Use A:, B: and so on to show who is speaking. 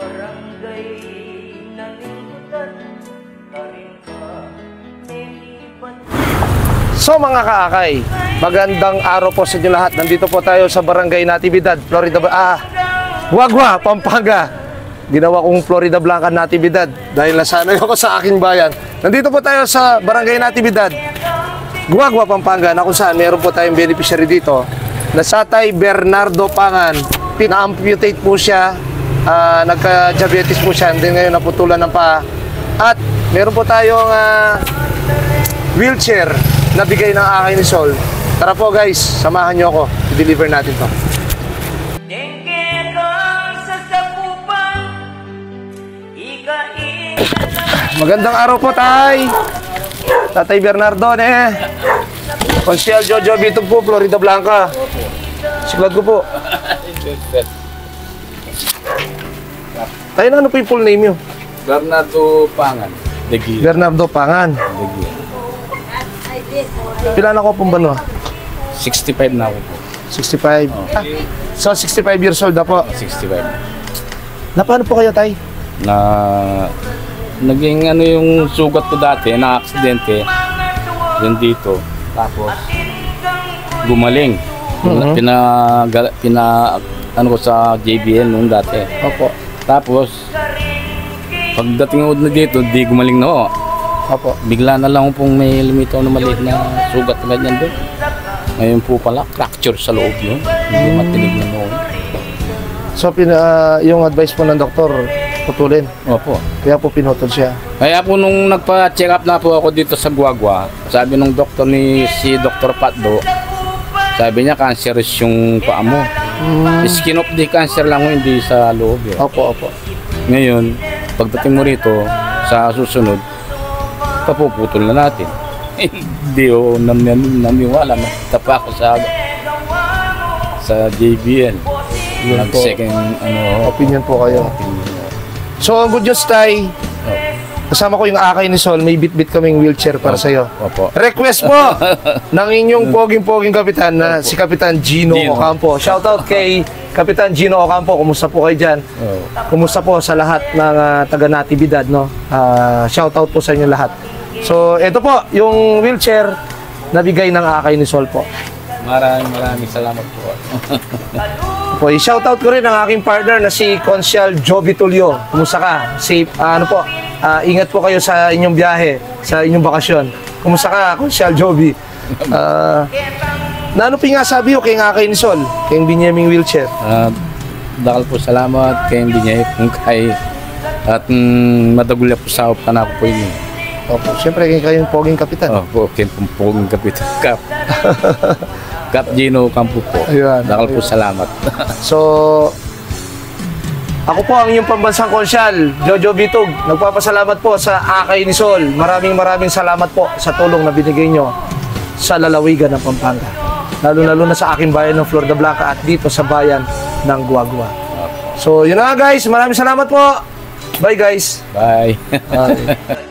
A: barangay nalingkutan ka rin ka nilipat
B: So mga kaakay, magandang araw po sa inyo lahat. Nandito po tayo sa Barangay Natividad, Florida. Ah, Guagua, Pampanga. Ginawa kong Florida Blanca Natividad dahil nasanay ako sa aking bayan. Nandito po tayo sa Barangay Natividad, Guagua, Pampanga, na kung saan meron po tayong beneficiary dito na Satay Bernardo Pangan. Na-amputate po siya, ah, nagka-diabetes po siya, hindi ngayon naputulan ng paa. At meron po tayong ah, wheelchair na bigay ng aking ni Sol. Tara po guys, samahan niyo ako. I-deliver natin to. Magandang araw po, Tay! Tatay Bernardo, eh. Consiel Jojo Bitog po, Florida Blanca. Siklad ko po. Tayo na ano po yung full name nyo?
C: Bernardo Pangan. Degi.
B: Bernardo Pangan.
C: Degi.
B: Pila na ko pong bano?
C: 65 na ako po.
B: 65. Ah, so, 65 years old na po.
C: 65.
B: Na paano po kayo, Tay?
C: Na naging ano yung sugat ko dati, na aksidente. Yun dito. Tapos gumaling.
B: Mhm.
C: Pina, gal- pina ano ko sa JBL nung dati.
B: Opo.
C: Tapos pagdating ko na dito, di gumaling na ako.
B: Opo.
C: Bigla na lang pong may lumitaw na maliit na sugat na ganyan doon. Ngayon po pala, fracture sa loob yun. Hindi matinig na noon.
B: So, pina, yung advice po ng doktor, putulin.
C: Opo.
B: Kaya po pinutol siya.
C: Kaya po nung nagpa-check up na po ako dito sa Guagua, sabi nung doktor ni si Dr. Patdo, sabi niya cancerous yung paa mo. Skin of the cancer lang hindi sa loob. Eh.
B: Opo, opo.
C: Ngayon, pagdating mo rito, sa susunod, papuputol na natin. Hindi o nam nam namiwala, tapa ako sa sa JBL.
B: Yun
C: Nag
B: po.
C: second ano,
B: Opinion po kayo.
C: opinion.
B: So, ang good news, Tay, kasama ko yung akay ni Sol, may bit-bit kaming wheelchair para sa'yo.
C: Opo.
B: Request po ng inyong poging-poging kapitan na si Kapitan Gino,
C: Gino.
B: Ocampo. Shoutout kay Kapitan Gino Ocampo. Kumusta po kayo dyan?
C: Oh.
B: Kumusta po sa lahat ng uh, taga-natibidad, no? Ah, shoutout po sa inyo lahat. So, ito po, yung wheelchair na bigay ng akay ni Sol po.
C: Maraming maraming salamat po.
B: Po, i-shoutout ko rin ang aking partner na si Consial Joby Tulio. Kumusta ka? Safe, ah, ano po, ah, ingat po kayo sa inyong biyahe, sa inyong bakasyon. Kumusta ka, Consial Joby? Ah, na ano nga sabi ko kay nga kay ni Sol, kay Binyaming wheelchair.
C: At dakal po salamat kay niya kung kay at mm, madagulya po sa panako po yun.
B: Opo, siyempre kay kayong poging kapitan.
C: Oh, po, kay pumpong kapit Kap. Kap Gino Campo po.
B: Ayun.
C: Dakal po salamat.
B: So, ako po ang inyong pambansang konsyal, Jojo Bitog. Nagpapasalamat po sa akay ni Sol. Maraming maraming salamat po sa tulong na binigay nyo sa lalawigan ng Pampanga. Lalo-lalo na sa aking bayan ng Florida Blanca at dito sa bayan ng Guagua. So, yun na guys. Maraming salamat po. Bye guys.
C: Bye.
B: Bye.